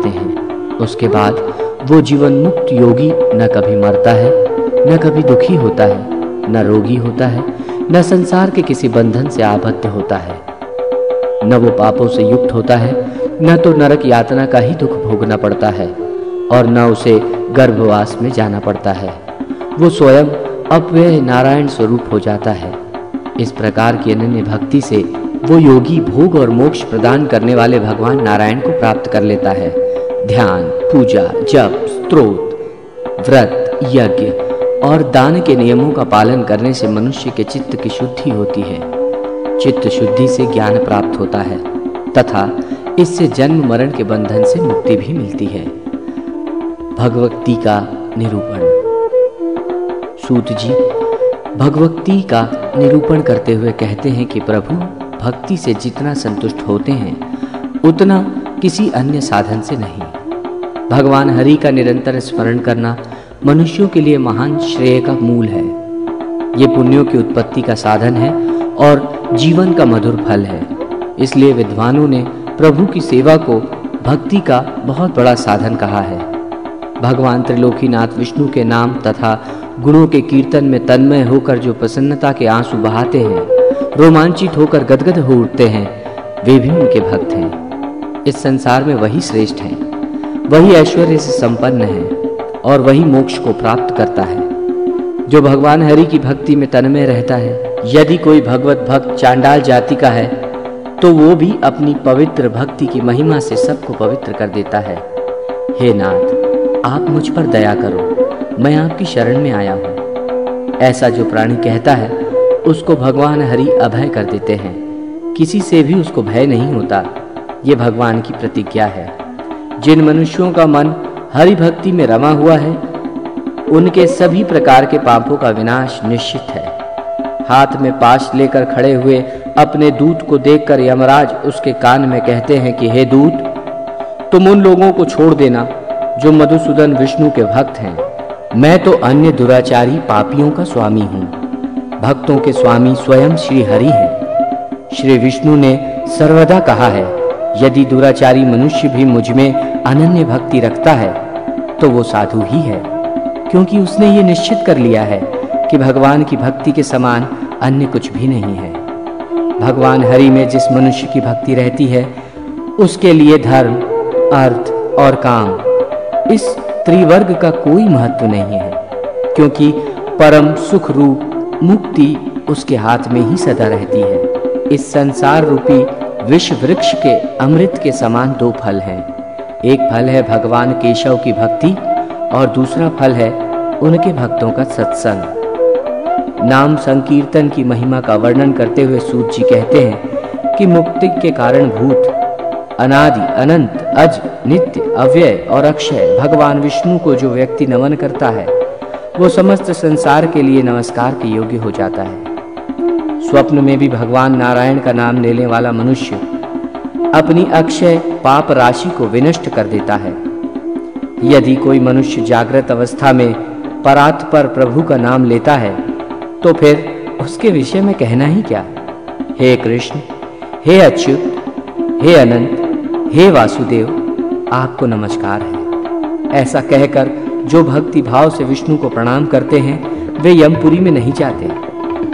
जाते हैं। उसके बाद वो जीवन मुक्त योगी न कभी मरता है, न कभी दुखी होता है, न रोगी होता है, न संसार के किसी बंधन से आबद्ध होता है। न वो पापों से युक्त होता है, न तो नरक यातना का ही दुख भोगना पड़ता है, और न उसे गर्भवास में जाना पड़ता है। वो स्वयं अपव्यय नारायण स्वरूप हो जाता है। इस प्रकार की अनन्य भक्ति से वो योगी भोग और मोक्ष प्रदान करने वाले भगवान नारायण को प्राप्त कर लेता है। ध्यान, पूजा, जप, स्त्रोत, व्रत, यज्ञ और दान के नियमों का पालन करने से मनुष्य के चित्त की शुद्धि होती है। चित्त शुद्धि से ज्ञान प्राप्त होता है तथा इससे जन्म, मरण के बंधन से मुक्ति भी मिलती है। भगवती का निरूपण। सूत जी भगवती का निरूपण करते हुए कहते हैं कि प्रभु, भक्ति से जितना संतुष्ट होते हैं, उतना किसी अन्य साधन से नहीं। भगवान हरि का निरंतर स्मरण करना मनुष्यों के लिए महान श्रेय का मूल है। ये पुण्यों की उत्पत्ति का साधन है और जीवन का मधुर फल है। इसलिए विद्वानों ने प्रभु की सेवा को भक्ति का बहुत बड़ा साधन कहा है। भगवान त्रिलोकीनाथ विष्णु के नाम तथा गुणों के कीर्तन में तन्मय होकर जो प्रसन्नता के आँसू बहाते हैं, रोमांचित होकर गदगद हो उठते हैं, वे भी उनके भक्त हैं। इस संसार में वही श्रेष्ठ है। वही ऐश्वर्य से संपन्न है और वही मोक्ष को प्राप्त करता है। जो भगवान हरि की भक्ति में तन्मय रहता है, यदि कोई भगवत भक्त चांडाल जाति का है तो वो भी अपनी पवित्र भक्ति की महिमा से सबको पवित्र कर देता है। हे नाथ, आप मुझ पर दया करो, मैं आपकी शरण में आया हूँ। ऐसा जो प्राणी कहता है, उसको भगवान हरि अभय कर देते हैं। किसी से भी उसको भय नहीं होता। ये भगवान की प्रतिज्ञा है। जिन मनुष्यों का मन हरि भक्ति में रमा हुआ है, उनके सभी प्रकार के पापों का विनाश निश्चित है। हाथ में पाश लेकर खड़े हुए अपने दूत को देखकर यमराज उसके कान में कहते हैं कि, हे दूत, तुम उन लोगों को छोड़ देना जो मधुसूदन विष्णु के भक्त हैं। मैं तो अन्य दुराचारी पापियों का स्वामी हूँ। भक्तों के स्वामी स्वयं श्री हरि हैं। श्री विष्णु ने सर्वदा कहा है यदि दुराचारी मनुष्य भी मुझमें अनन्य भक्ति रखता है तो वो साधु ही है, क्योंकि उसने ये निश्चित कर लिया है कि भगवान की भक्ति के समान अन्य कुछ भी नहीं है। भगवान हरि में जिस मनुष्य की भक्ति रहती है, उसके लिए धर्म, अर्थ और काम, इस त्रिवर्ग का कोई महत्व नहीं है, क्योंकि परम सुख रूप मुक्ति उसके हाथ में ही सदा रहती है। इस संसार रूपी विश्व वृक्ष के अमृत के समान दो फल हैं। एक फल है भगवान केशव की भक्ति और दूसरा फल है उनके भक्तों का सत्संग। नाम संकीर्तन की महिमा का वर्णन करते हुए सूत जी कहते हैं कि मुक्ति के कारण भूत, अनादि, अनंत, अज, नित्य, अव्यय और अक्षय भगवान विष्णु को जो व्यक्ति नमन करता है, वो समस्त संसार के लिए नमस्कार के योग्य हो जाता है। स्वप्न में भी भगवान नारायण का नाम लेने वाला मनुष्य अपनी अक्षय पाप राशि को विनष्ट कर देता है। यदि कोई मनुष्य जागृत अवस्था में परात पर प्रभु का नाम लेता है तो फिर उसके विषय में कहना ही क्या? हे कृष्ण, हे अच्युत, हे अनंत, हे वासुदेव, आपको नमस्कार है। ऐसा कहकर जो भक्ति भाव से विष्णु को प्रणाम करते हैं, वे यमपुरी में नहीं जाते।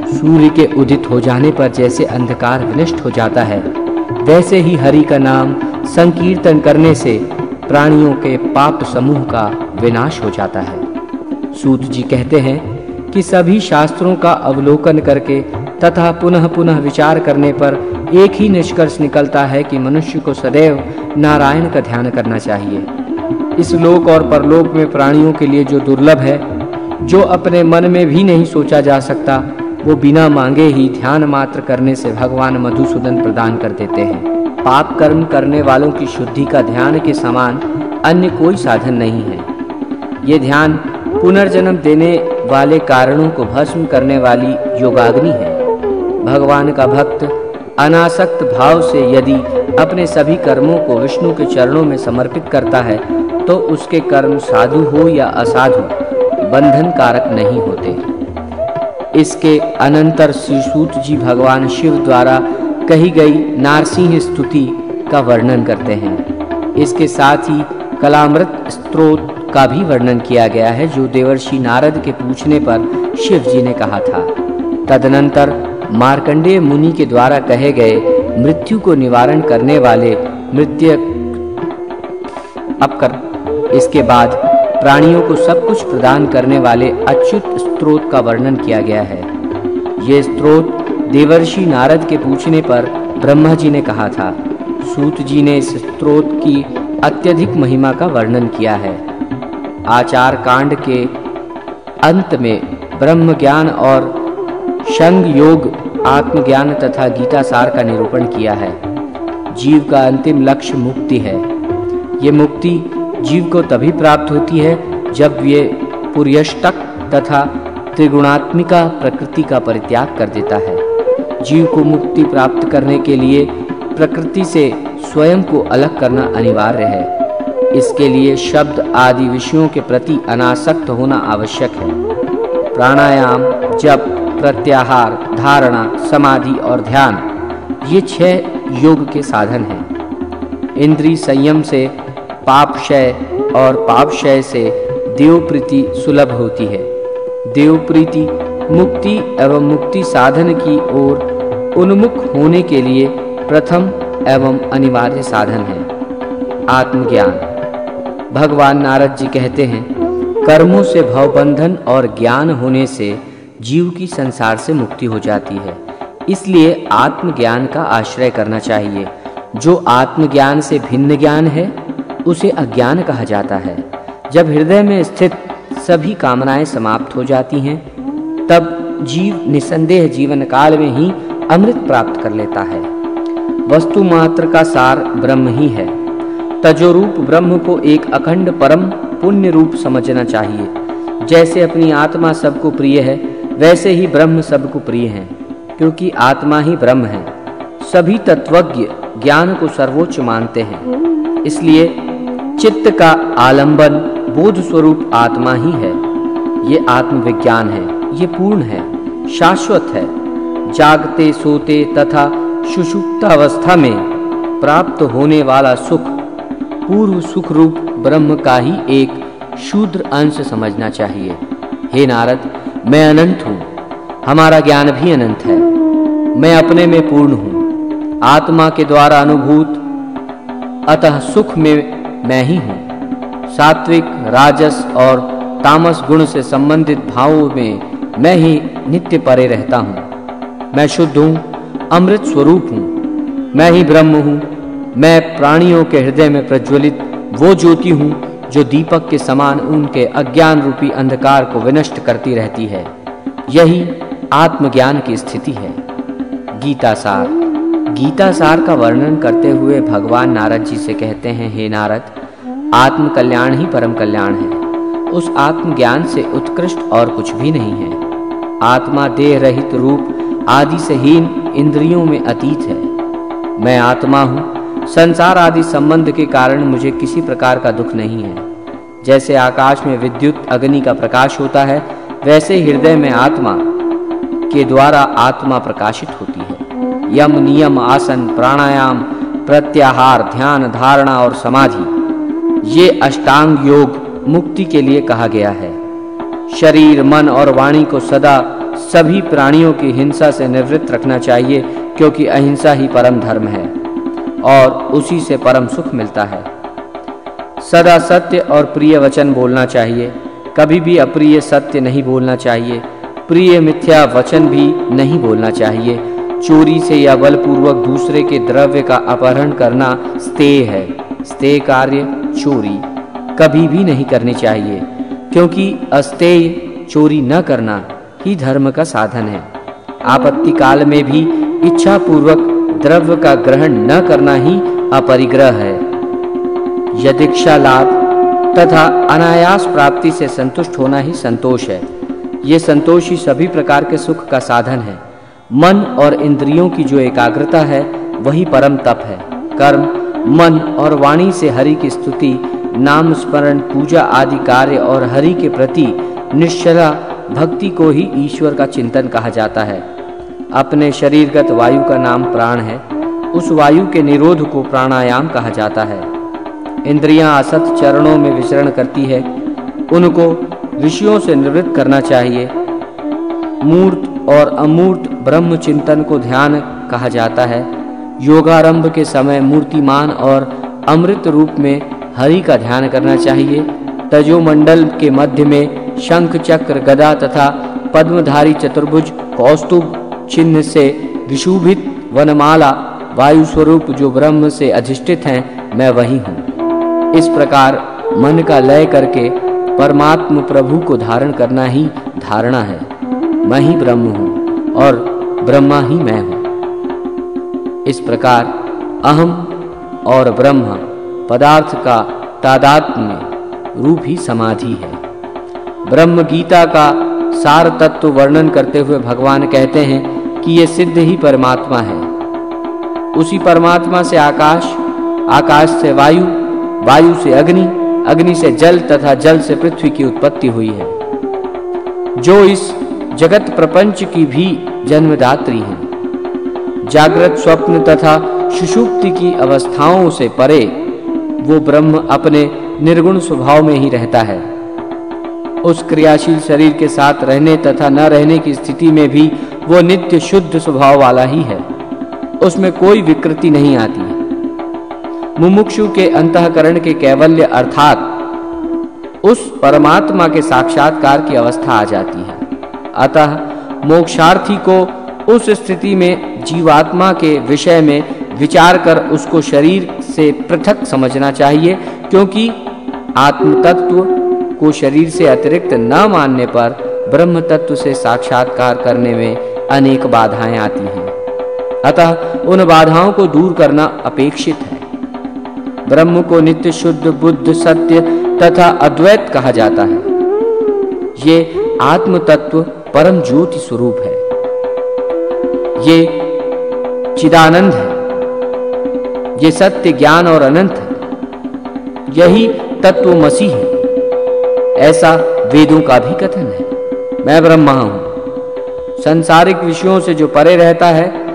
सूर्य के उदित हो जाने पर जैसे अंधकार विनष्ट हो जाता है, वैसे ही हरि का नाम संकीर्तन करने से प्राणियों के पाप समूह का विनाश हो जाता है। सूत जी कहते हैं कि सभी शास्त्रों का अवलोकन करके तथा पुनः पुनः विचार करने पर एक ही निष्कर्ष निकलता है कि मनुष्य को सदैव नारायण का ध्यान करना चाहिए। इस लोक और परलोक में प्राणियों के लिए जो दुर्लभ है, जो अपने मन में भी नहीं सोचा जा सकता वो बिना मांगे ही ध्यान मात्र करने से भगवान मधुसूदन प्रदान कर देते हैं। पाप कर्म करने वालों की शुद्धि का ध्यान के समान अन्य कोई साधन नहीं है। ये ध्यान पुनर्जन्म देने वाले कारणों को भस्म करने वाली योगाग्नि है। भगवान का भक्त अनासक्त भाव से यदि अपने सभी कर्मों को विष्णु के चरणों में समर्पित करता है तो उसके कर्म साधु हो या असाधु बंधन कारक नहीं होते। इसके अनंतर श्रीसूत जी भगवान शिव द्वारा कही गई नारसिंह स्तुति का वर्णन करते हैं। इसके साथ ही कलामृत स्त्रोत का भी वर्णन किया गया है, जो देवर्षि नारद के पूछने पर शिव जी ने कहा था। तदनंतर मार्कंडेय मुनि के द्वारा कहे गए मृत्यु को निवारण करने वाले मृत्यु अपकर इसके बाद प्राणियों को सब कुछ प्रदान करने वाले अच्युत स्त्रोत का वर्णन किया गया है। ये स्त्रोत देवर्षि नारद के पूछने पर ब्रह्मा जी ने कहा था, सूत जी ने इस स्त्रोत की अत्यधिक महिमा का वर्णन किया है। आचार कांड के अंत में ब्रह्म ज्ञान और शंग योग, आत्मज्ञान तथा गीता सार का निरूपण किया है। जीव का अंतिम लक्ष्य मुक्ति है। ये मुक्ति जीव को तभी प्राप्त होती है जब ये पुर्यष्टक तथा त्रिगुणात्मिका प्रकृति का परित्याग कर देता है। जीव को मुक्ति प्राप्त करने के लिए प्रकृति से स्वयं को अलग करना अनिवार्य है। इसके लिए शब्द आदि विषयों के प्रति अनासक्त होना आवश्यक है। प्राणायाम, जप, प्रत्याहार, धारणा, समाधि और ध्यान, ये छह योग के साधन हैं। इंद्री संयम से पापक्षय और पापक्षय से देव प्रीति सुलभ होती है। देव प्रीति मुक्ति एवं मुक्ति साधन की ओर उन्मुख होने के लिए प्रथम एवं अनिवार्य साधन है। आत्मज्ञान। भगवान नारद जी कहते हैं, कर्मों से भवबंधन और ज्ञान होने से जीव की संसार से मुक्ति हो जाती है। इसलिए आत्मज्ञान का आश्रय करना चाहिए। जो आत्मज्ञान से भिन्न ज्ञान है उसे अज्ञान कहा जाता है। जब हृदय में स्थित सभी कामनाएँ समाप्त हो जाती हैं, तब जीव निसंदेह जीवन काल में ही अमृत प्राप्त कर लेता है। वस्तु मात्र का सार ब्रह्म ही है। तजोरूप ब्रह्म को एक अखंड परम पुण्य रूप समझना चाहिए। जैसे अपनी आत्मा सबको प्रिय है, वैसे ही ब्रह्म सबको प्रिय है, क्योंकि आत्मा ही ब्रह्म है। सभी तत्वज्ञ ज्ञान को सर्वोच्च मानते हैं। इसलिए चित्त का आलंबन बोध स्वरूप आत्मा ही है। ये आत्मविज्ञान है, ये पूर्ण है, शाश्वत है। जागते, सोते तथा सुषुप्तावस्था में प्राप्त होने वाला सुख, पूर्व सुख रूप ब्रह्म का ही एक शूद्र अंश समझना चाहिए। हे नारद, मैं अनंत हूँ। हमारा ज्ञान भी अनंत है। मैं अपने में पूर्ण हूँ। आत्मा के द्वारा अनुभूत अतः सुख में मैं ही हूँ। सात्विक, राजस और तामस गुण से संबंधित भावों में मैं ही नित्य परे रहता हूँ। मैं शुद्ध हूँ, अमृत स्वरूप हूँ। मैं ही ब्रह्म हूँ। मैं प्राणियों के हृदय में प्रज्वलित वो ज्योति हूँ, जो दीपक के समान उनके अज्ञान रूपी अंधकार को विनष्ट करती रहती है। यही आत्मज्ञान की स्थिति है। गीता सार। गीता सार का वर्णन करते हुए भगवान नारद जी से कहते हैं, हे नारद आत्म कल्याण ही परम कल्याण है। उस आत्मज्ञान से उत्कृष्ट और कुछ भी नहीं है। आत्मा देह रहित रूप आदि से हीन इंद्रियों में अतीत है। मैं आत्मा हूँ। संसार आदि संबंध के कारण मुझे किसी प्रकार का दुख नहीं है। जैसे आकाश में विद्युत अग्नि का प्रकाश होता है, वैसे हृदय में आत्मा के द्वारा आत्मा प्रकाशित होती है। यम नियम आसन प्राणायाम, प्रत्याहार, ध्यान, धारणा और समाधि। ये अष्टांग योग मुक्ति के लिए कहा गया है। शरीर, मन और वाणी को सदा सभी प्राणियों की हिंसा से निवृत्त रखना चाहिए, क्योंकि अहिंसा ही परम धर्म है और उसी से परम सुख मिलता है। सदा सत्य और प्रिय वचन बोलना चाहिए। कभी भी अप्रिय सत्य नहीं बोलना चाहिए। प्रिय मिथ्या वचन भी नहीं बोलना चाहिए। चोरी से या बलपूर्वक दूसरे के द्रव्य का अपहरण करना स्तेय है। स्तेय कार्य चोरी कभी भी नहीं करनी चाहिए, क्योंकि अस्तेय चोरी न करना ही धर्म का साधन है। आपत्ति काल में भी इच्छा पूर्वक द्रव्य का ग्रहण न करना ही अपरिग्रह है। यदीक्षा लाभ तथा अनायास प्राप्ति से संतुष्ट होना ही संतोष है। ये संतोष ही सभी प्रकार के सुख का साधन है। मन और इंद्रियों की जो एकाग्रता है, वही परम तप है। कर्म, मन और वाणी से हरि की स्तुति, नाम स्मरण, पूजा आदि कार्य और हरि के प्रति निश्चला भक्ति को ही ईश्वर का चिंतन कहा जाता है। अपने शरीरगत वायु का नाम प्राण है। उस वायु के निरोध को प्राणायाम कहा जाता है। इंद्रियाँ असत चरणों में विचरण करती है। उनको विषयों से निवृत्त करना चाहिए। मूर्त और अमूर्त ब्रह्म चिंतन को ध्यान कहा जाता है। योगारंभ के समय मूर्तिमान और अमृत रूप में हरि का ध्यान करना चाहिए। तजोमंडल के मध्य में शंख, चक्र, गदा तथा पद्मधारी चतुर्भुज, कौस्तुभ चिन्ह से विशुभित वनमाला, वायु स्वरूप जो ब्रह्म से अधिष्ठित हैं, मैं वही हूँ। इस प्रकार मन का लय करके परमात्म प्रभु को धारण करना ही धारणा है। मैं ही ब्रह्म हूँ और ब्रह्मा ही मैं हूँ। इस प्रकार अहम और ब्रह्म पदार्थ का तादात्म्य रूप ही समाधि है। ब्रह्म गीता का सार तत्व वर्णन करते हुए भगवान कहते हैं कि यह सिद्ध ही परमात्मा है। उसी परमात्मा से आकाश आकाश से वायु वायु से अग्नि अग्नि से जल तथा जल से पृथ्वी की उत्पत्ति हुई है। जो इस जगत प्रपंच की भी जन्मदात्री है। जागृत स्वप्न तथा सुषुप्ति की अवस्थाओं से परे, वो ब्रह्म अपने निर्गुण स्वभाव में ही रहता है। उस क्रियाशील शरीर के साथ रहने तथा न रहने की स्थिति में भी वो नित्य शुद्ध स्वभाव वाला ही है। उसमें कोई विकृति नहीं आती मुमुक्षु के अंतकरण के कैवल्य अर्थात उस परमात्मा के साक्षात्कार की अवस्था आ जाती है। अतः मोक्षार्थी को उस स्थिति में जीवात्मा के विषय में विचार कर उसको शरीर से पृथक समझना चाहिए, क्योंकि आत्म तत्व को शरीर से अतिरिक्त न मानने पर ब्रह्म तत्व से साक्षात्कार करने में अनेक बाधाएँ आती हैं। अतः उन बाधाओं को दूर करना अपेक्षित है। ब्रह्म को नित्य शुद्ध, बुद्ध, सत्य तथा अद्वैत कहा जाता है। ये आत्म तत्व परम ज्योति स्वरूप है। ये चिदानंद है। ये सत्य ज्ञान और अनंत है। यही तत्व मसीह है। ऐसा वेदों का भी कथन है। मैं ब्रह्मा हूँ। संसारिक विषयों से जो परे रहता है,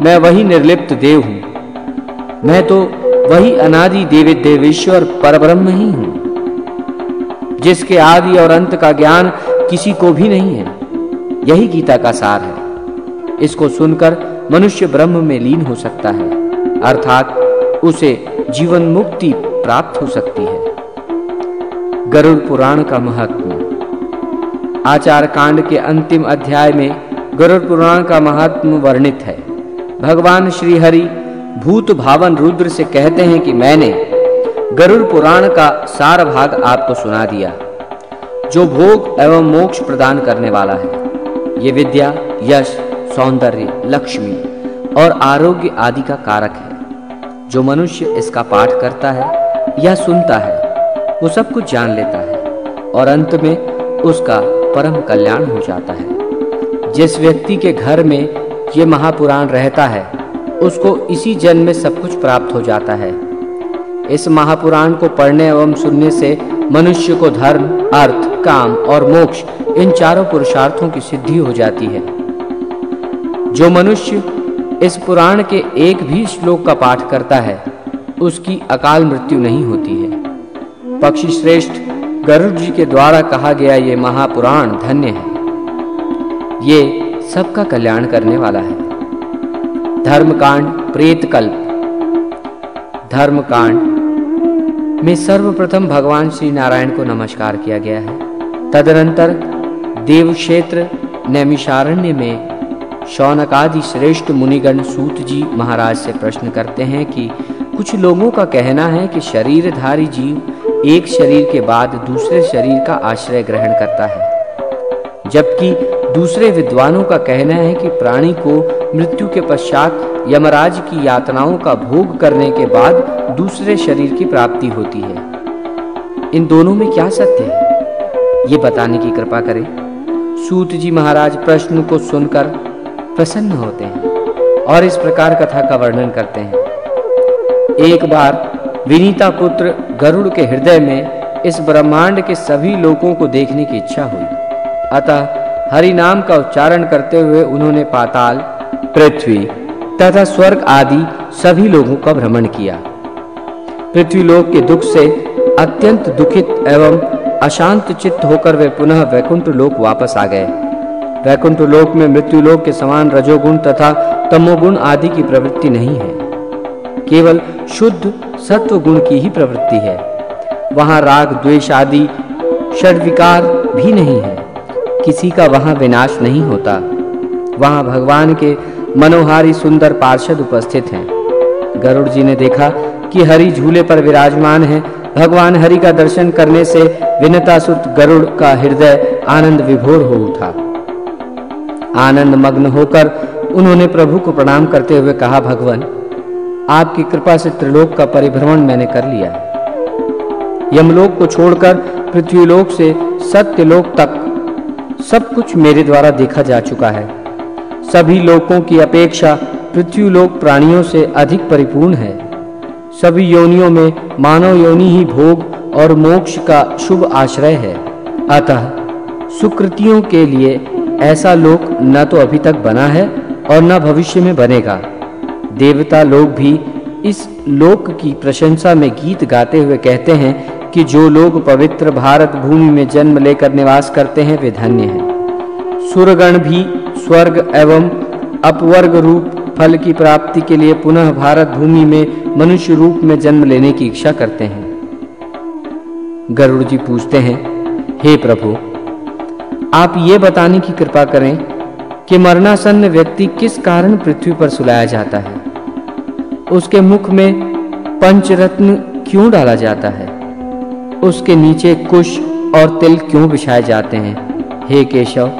मैं वही निर्लिप्त देव हूँ। मैं तो वही अनादि देवी देवेश्वर परब्रह्म ही हूँ। जिसके आदि और अंत का ज्ञान किसी को भी नहीं है। यही गीता का सार है। इसको सुनकर मनुष्य ब्रह्म में लीन हो सकता है, अर्थात उसे जीवन मुक्ति प्राप्त हो सकती है। गरुड़ पुराण का महत्व। आचार कांड के अंतिम अध्याय में गरुड़ पुराण का महत्व वर्णित है। भगवान श्री हरि भूत भावन रुद्र से कहते हैं कि मैंने गरुड़ पुराण का सार भाग आपको सुना दिया, जो भोग एवं मोक्ष प्रदान करने वाला है। ये विद्या, यश, सौंदर्य, लक्ष्मी और आरोग्य आदि का कारक है। जो मनुष्य इसका पाठ करता है या सुनता है, वो सब कुछ जान लेता है और अंत में उसका परम कल्याण हो जाता है। जिस व्यक्ति के घर में ये महापुराण रहता है, उसको इसी जन्म में सब कुछ प्राप्त हो जाता है। इस महापुराण को पढ़ने एवं सुनने से मनुष्य को धर्म, अर्थ, काम और मोक्ष इन चारों पुरुषार्थों की सिद्धि हो जाती है। जो मनुष्य इस पुराण के एक भी श्लोक का पाठ करता है, उसकी अकाल मृत्यु नहीं होती है। पक्षी श्रेष्ठ गरुड़ जी के द्वारा कहा गया ये महापुराण धन्य है। ये सबका कल्याण करने वाला है। धर्मकांड प्रेत कल्प धर्मकांड में सर्वप्रथम भगवान श्री नारायण को नमस्कार किया गया है। तदनंतर देवक्षेत्र नैमिषारण्य में शौनकादि श्रेष्ठ मुनिगण सूत जी महाराज से प्रश्न करते हैं कि कुछ लोगों का कहना है कि शरीरधारी जीव एक शरीर के बाद दूसरे शरीर का आश्रय ग्रहण करता है, जबकि दूसरे विद्वानों का कहना है कि प्राणी को मृत्यु के पश्चात यमराज की यातनाओं का भोग करने के बाद दूसरे शरीर की प्राप्ति होती है। इन दोनों में क्या सत्य है? ये बताने की कृपा करें। सूत जी महाराज प्रश्न को सुनकर प्रसन्न होते हैं और इस प्रकार कथा का वर्णन करते हैं। एक बार विनीता पुत्र गरुड़ के हृदय में इस ब्रह्मांड के सभी लोगों को देखने की इच्छा हुई। अतः हरि नाम का उच्चारण करते हुए उन्होंने पाताल, पृथ्वी तथा स्वर्ग आदि सभी लोगों का भ्रमण किया। पृथ्वी पृथ्वीलोक के दुख से अत्यंत दुखित एवं अशांत चित्त होकर वे पुनः वैकुंठ लोक वापस आ गए। वैकुंठ लोक में मृत्यु लोक के समान रजोगुण तथा तमोगुण आदि की प्रवृत्ति नहीं है। केवल शुद्ध सत्व गुण की ही प्रवृत्ति है। वहाँ राग, द्वेष आदि षडविकार भी नहीं है। किसी का वहाँ विनाश नहीं होता। वहाँ भगवान के मनोहारी सुंदर पार्षद उपस्थित हैं। गरुड़ जी ने देखा कि हरि झूले पर विराजमान है भगवान हरि का दर्शन करने से विनतासुत गरुड़ का हृदय आनंद विभोर हो उठा। आनंद मग्न होकर उन्होंने प्रभु को प्रणाम करते हुए कहा, भगवान, आपकी कृपा से त्रिलोक का परिभ्रमण मैंने कर लिया है। यमलोक को छोड़कर पृथ्वीलोक से सत्यलोक तक सब कुछ मेरे द्वारा देखा जा चुका है। सभी लोकों की अपेक्षा पृथ्वीलोक प्राणियों से अधिक परिपूर्ण है। सभी योनियों में मानव योनि ही भोग और मोक्ष का शुभ आश्रय है। अतः सुकृतियों के लिए ऐसा लोक न तो अभी तक बना है और न भविष्य में बनेगा। देवता लोग भी इस लोक की प्रशंसा में गीत गाते हुए कहते हैं कि जो लोग पवित्र भारत भूमि में जन्म लेकर निवास करते हैं, वे धन्य हैं। सुरगण भी स्वर्ग एवं अपवर्ग रूप फल की प्राप्ति के लिए पुनः भारत भूमि में मनुष्य रूप में जन्म लेने की इच्छा करते हैं। गरुड़ जी पूछते हैं, हे प्रभु, आप ये बताने की कृपा करें कि मरणासन्न व्यक्ति किस कारण पृथ्वी पर सुलाया जाता है? उसके मुख में पंचरत्न क्यों डाला जाता है? उसके नीचे कुश और तिल क्यों बिछाए जाते हैं? हे केशव,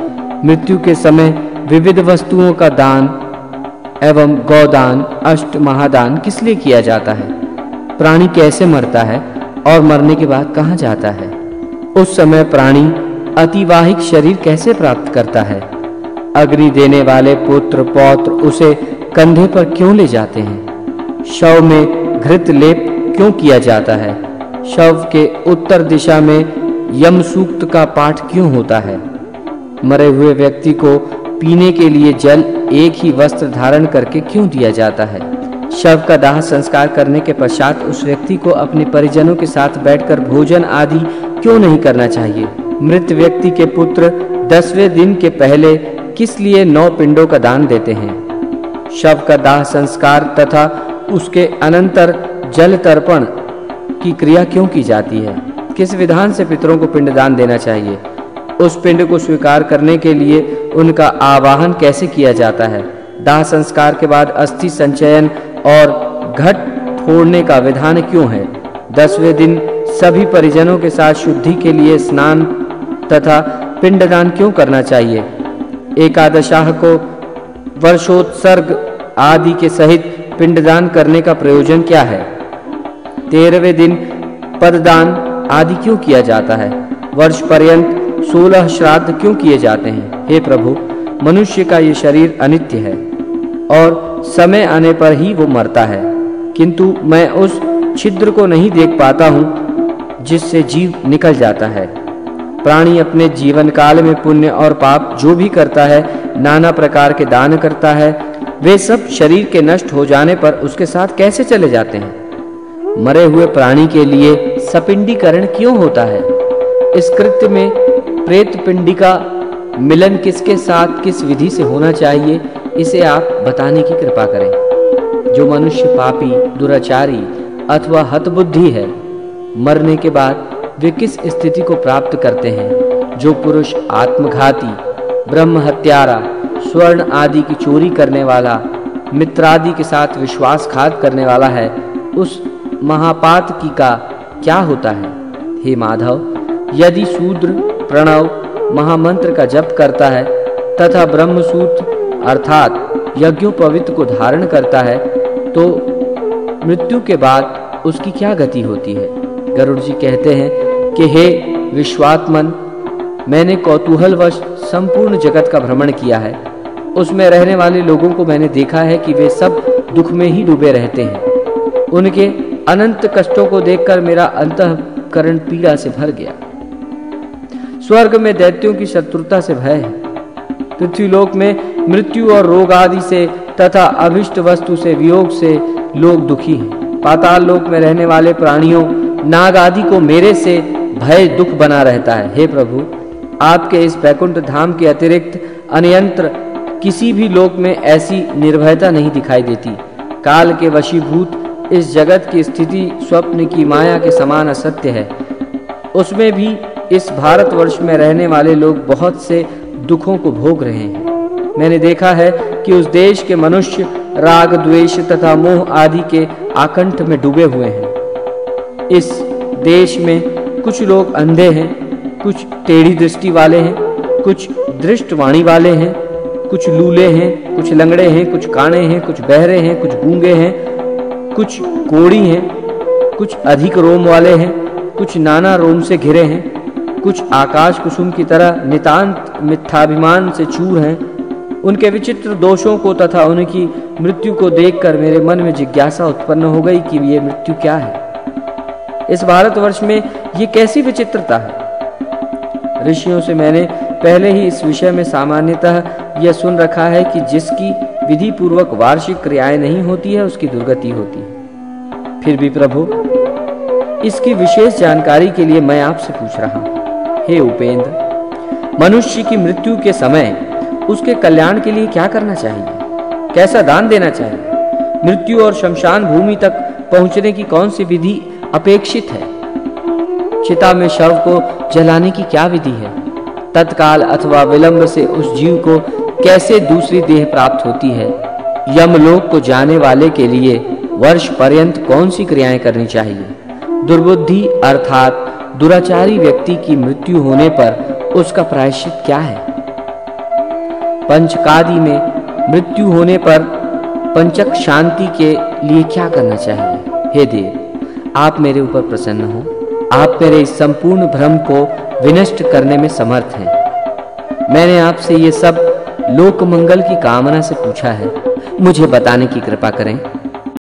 मृत्यु के समय विविध वस्तुओं का दान एवं गौदान, अष्ट महादान किस लिए किया जाता है? प्राणी कैसे मरता है और मरने के बाद कहाँ जाता है? उस समय प्राणी अतिवाहिक शरीर कैसे प्राप्त करता है? अग्नि देने वाले पुत्र, पौत्र उसे कंधे पर क्यों ले जाते हैं? शव में घृत लेप क्यों किया जाता है? शव के उत्तर दिशा में यम सूक्त का पाठ क्यों होता है? मरे हुए व्यक्ति को पीने के लिए जल एक ही वस्त्र धारण करके क्यों दिया जाता है? शव का दाह संस्कार करने के पश्चात उस व्यक्ति को अपने परिजनों के साथ बैठकर भोजन आदि क्यों नहीं करना चाहिए? मृत व्यक्ति के पुत्र दसवें दिन के पहले किस लिए नौ पिंडों का दान देते हैं? शव का दाह संस्कार तथा उसके अनंतर जल तर्पण की क्रिया क्यों की जाती है? किस विधान से पितरों को पिंडदान देना चाहिए? उस पिंड को स्वीकार करने के लिए उनका आवाहन कैसे किया जाता है? दाह संस्कार के बाद अस्थि संचयन और घट फोड़ने का विधान क्यों है? दसवें दिन सभी परिजनों के साथ शुद्धि के लिए स्नान तथा पिंडदान क्यों करना चाहिए? एकादशाह को वर्षोत्सर्ग आदि के सहित पिंडदान करने का प्रयोजन क्या है? तेरहवें दिन पददान आदि क्यों किया जाता है? वर्ष पर्यंत सोलह श्राद्ध क्यों किए जाते हैं? हे प्रभु, मनुष्य का ये शरीर अनित्य है, और समय आने पर ही वो मरता है। किंतु मैं उस छिद्र को नहीं देख पाता हूँ, जिससे जीव निकल जाता है। प्राणी अपने जीवन काल में पुण्य और पाप जो भी करता है, नाना प्रकार के दान करता है, वे सब शरीर के नष्ट हो जाने पर उसके साथ कैसे चले जाते हैं? मरे हुए प्राणी के लिए सपिंडीकरण क्यों होता है? इस कृत्य में प्रेत पिंडी का मिलन किसके साथ किस विधि से होना चाहिए, इसे आप बताने की कृपा करें। जो मनुष्य पापी, दुराचारी अथवा हतबुद्धि है, मरने के बाद वे किस स्थिति को प्राप्त करते हैं? जो पुरुष आत्मघाती ब्रह्म हत्यारा स्वर्ण आदि की चोरी करने वाला, मित्रादि के साथ विश्वासघात करने वाला है, उस महापात की का क्या होता है? हे माधव, यदि शूद्र प्रणव महामंत्र का जप करता है, तथा ब्रह्मसूत्र अर्थात यज्ञोपवित्र को धारण करता है तो मृत्यु के बाद उसकी क्या गति होती है? गरुड़ जी कहते हैं कि, हे विश्वात्मन, मैंने कौतूहलवश संपूर्ण जगत का भ्रमण किया है। उसमें रहने वाले लोगों को मैंने देखा है कि वे सब दुख में ही डूबे रहते हैं। उनके अनंत कष्टों को देखकर मेरा अंतकरण पीड़ा से भर गया। स्वर्ग में दैत्यों की शत्रुता से भय है। पृथ्वीलोक में मृत्यु और रोग आदि से तथा अभिष्ट वस्तु से वियोग से लोग दुखी हैं। पाताल लोक में रहने वाले प्राणियों, नाग आदि को मेरे से भय, दुख बना रहता है। हे प्रभु, आपके इस वैकुंठ धाम के अतिरिक्त अन्यंत्र किसी भी लोक में ऐसी निर्भयता नहीं दिखाई देती। काल के वशीभूत इस जगत की स्थिति, स्वप्न की माया के समान असत्य है। उसमें भी इस भारतवर्ष में रहने वाले लोग बहुत से दुखों को भोग रहे हैं मैंने देखा है कि उस देश के मनुष्य राग द्वेष तथा मोह आदि के आकंठ में डूबे हुए हैं इस देश में कुछ लोग अंधे हैं कुछ टेढ़ी दृष्टि वाले हैं कुछ दृष्टवाणी वाले हैं कुछ लूले हैं कुछ लंगड़े हैं कुछ काणे हैं कुछ बहरे हैं कुछ गूँगे हैं कुछ कोड़ी हैं कुछ अधिक रोम वाले हैं कुछ नाना रोम से घिरे हैं कुछ आकाश कुसुम की तरह नितांत मिथ्याभिमान से चूर हैं। उनके विचित्र दोषों को तथा उनकी मृत्यु को देखकर मेरे मन में जिज्ञासा उत्पन्न हो गई कि ये मृत्यु क्या है। इस भारतवर्ष में ये कैसी विचित्रता है? ऋषियों से मैंने पहले ही इस विषय में सामान्यतः यह सुन रखा है कि जिसकी विधि पूर्वक वार्षिक क्रियाएँ नहीं होती है, उसकी दुर्गति होती है। फिर भी प्रभु, इसकी विशेष जानकारी के लिए मैं आपसे पूछ रहा हूँ। हे उपेंद्र, मनुष्य की मृत्यु के समय उसके कल्याण के लिए क्या करना चाहिए? कैसा दान देना चाहिए? मृत्यु और शमशान भूमि तक पहुँचने की कौन सी विधि अपेक्षित है? चिता में शव को जलाने की क्या विधि है? तत्काल अथवा विलंब से उस जीव को कैसे दूसरी देह प्राप्त होती है? यमलोक को जाने वाले के लिए वर्ष पर्यंत कौन सी क्रियाएँ करनी चाहिए? दुर्बुद्धि अर्थात दुराचारी व्यक्ति की मृत्यु होने पर उसका प्रायश्चित क्या है? पंचकादि में मृत्यु होने पर पंचक शांति के लिए क्या करना चाहिए? हे देव, आप मेरे ऊपर प्रसन्न हो। आप मेरे इस संपूर्ण भ्रम को विनष्ट करने में समर्थ हैं। मैंने आपसे ये सब लोक मंगल की कामना से पूछा है। मुझे बताने की कृपा करें।